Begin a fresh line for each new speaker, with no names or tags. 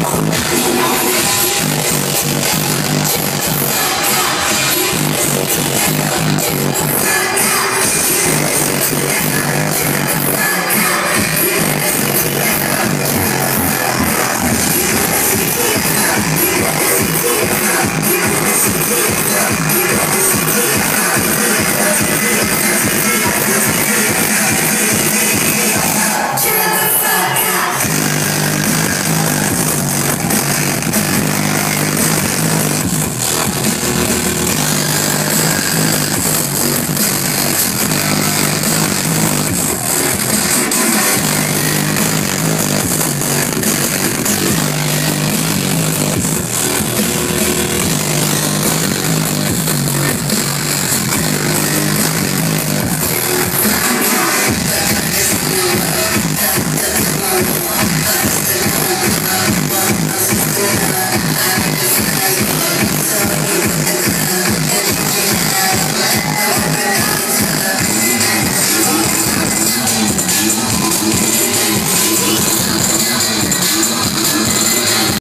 いいな。